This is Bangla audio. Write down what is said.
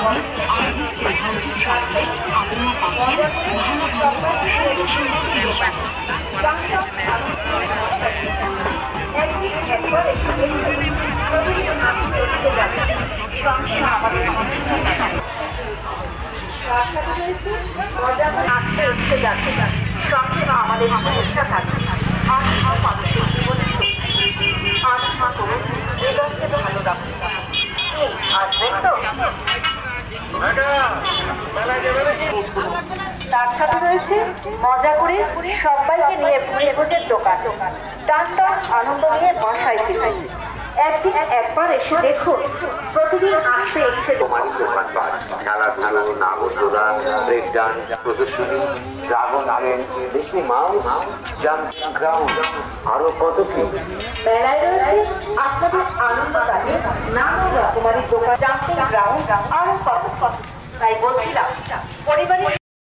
কিলোমিটার স্টেট হাউসের সরকারে আপনারা পাচ্ছেন মহানগর সুন্দর সুন্দর সিনেমা আমাদের পছন্দের সব রাস্তাটি রয়েছে সমস্যা থাকে আর তার সাথে রয়েছে মজা করে সবাইকে নিয়ে ভুজে ভুজের দোকান। টান টান আনন্দ নিয়ে বাসায় ফিরে। একদিন একবার এসে দেখুন প্রতিদিন আসতে ইচ্ছে তোমারই দোকানপাট খেলাধুলো নাগরদোলা ব্রেক ডান্স প্রদর্শনী ড্রাগন ট্রেন দেখি মাউ জাম্পিং গ্রাউন্ড আরও কত কি? মেলায় রয়েছে আপনাদের আনন্দ আনন্দদায়ী নানা রকমারি দোকান জাম্পিং গ্রাউন্ড আরও কত কত। তাই বলছিলাম পরিবারের